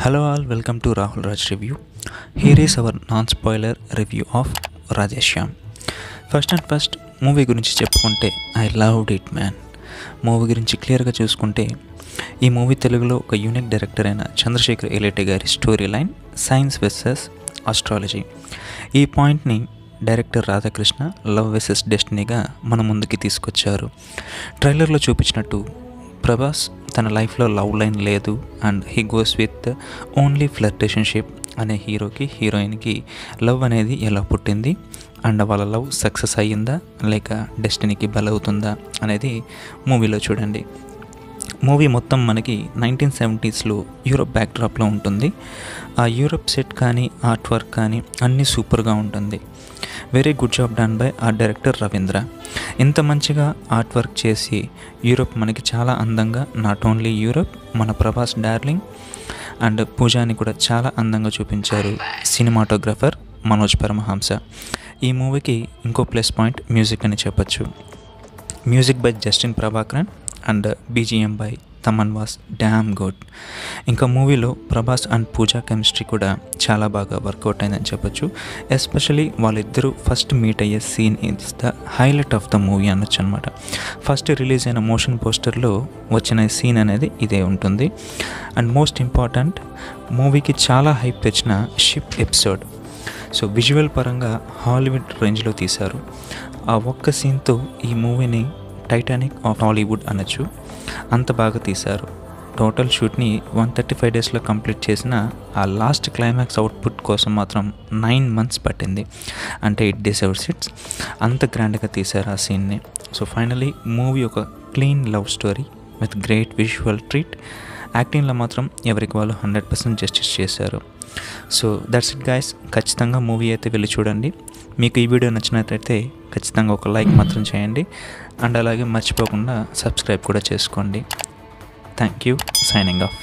Hello all, welcome to Rahul Raj Review. Here is our non-spoiler review of Rajeshyam. First and first movie గురించి చెప్పుకుంటే I loved it man movie గురించి క్లియర్గా చూసుకుంటే ఈ movie తెలుగులో ఒక యూనిక్ డైరెక్టర్ అయిన చంద్రశేఖర్ ఎలేటి గారి story line science versus astrology ఈ పాయింట్ని డైరెక్టర్ రాధాకృష్ణ లవ్ వెసెస్ డెస్టినీగా మన ముందుకి తీసుకొచ్చారు ట్రైలర్లో చూపించినట్టు ప్రభాస్ తన లైఫ్లో లవ్ లైన్ లేదు and he goes with only flirtationship అనే హీరోకి హీరోయిన్కి లవ్ అనేది ఎలా పుట్టింది అండ్ వాళ్ళ లవ్ సక్సెస్ అయ్యిందా లేక డెస్టినీకి బలవుతుందా అనేది మూవీలో చూడండి. మూవీ మొత్తం మనకి నైన్టీన్ సెవెంటీస్లో యూరప్ బ్యాక్డ్రాప్లో ఉంటుంది. ఆ యూరప్ సెట్ కానీ ఆర్ట్ వర్క్ కానీ అన్నీ సూపర్గా ఉంటుంది. Very good job done by ఆ డైరెక్టర్ రవీంద్ర. ఇంత మంచిగా ఆర్ట్ వర్క్ చేసి యూరోప్ మనకి చాలా అందంగా నాట్ ఓన్లీ యూరోప్ మన ప్రభాస్ డార్లింగ్ అండ్ పూజాని కూడా చాలా అందంగా చూపించారు సినిమాటోగ్రఫర్ మనోజ్ పరమహంస. ఈ మూవీకి ఇంకో ప్లస్ పాయింట్ మ్యూజిక్ అని చెప్పచ్చు. Music by Justin Prabhakaran and BGM by Thaman was damn good. ఇంకా మూవీలో ప్రభాస్ అండ్ పూజా కెమిస్ట్రీ కూడా చాలా బాగా వర్కౌట్ అయిందని చెప్పొచ్చు. ఎస్పెషలీ వాళ్ళిద్దరూ ఫస్ట్ మీట్ అయ్యే scene is the highlight of the movie అనొచ్చు అనమాట ఫస్ట్ రిలీజ్ అయిన మోషన్ పోస్టర్లో వచ్చిన సీన్ అనేది ఇదే ఉంటుంది. అండ్ మోస్ట్ ఇంపార్టెంట్ మూవీకి చాలా హైప్ తెచ్చిన షిప్ ఎపిసోడ్ సో విజువల్ పరంగా హాలీవుడ్ రేంజ్లో తీశారు. ఆ ఒక్క సీన్తో ఈ మూవీని టైటానిక్ ఆఫ్ హాలీవుడ్ అనొచ్చు. అంత బాగా తీశారు. టోటల్ షూట్ని వన్ థర్టీ ఫైవ్ డేస్లో కంప్లీట్ చేసిన ఆ లాస్ట్ క్లైమాక్స్ అవుట్పుట్ కోసం మాత్రం నైన్ మంత్స్ పట్టింది. అంటే ఎయిట్ డేస్ ఎవర్ సిట్స్ అంత గ్రాండ్గా తీశారు ఆ సీన్ని సో ఫైనలీ మూవీ ఒక clean love story with great visual treat యాక్టింగ్లో మాత్రం ఎవరికి వాళ్ళు హండ్రెడ్ పర్సెంట్ జస్టిస్ చేశారు. సో దట్స్ ఇట్ గాయస్ ఖచ్చితంగా మూవీ అయితే వెళ్ళి చూడండి. మీకు ఈ వీడియో నచ్చినట్లయితే ఖచ్చితంగా ఒక లైక్ మాత్రం చేయండి. అండ్ అలాగే మర్చిపోకుండా సబ్స్క్రైబ్ కూడా చేసుకోండి. Thank you signing off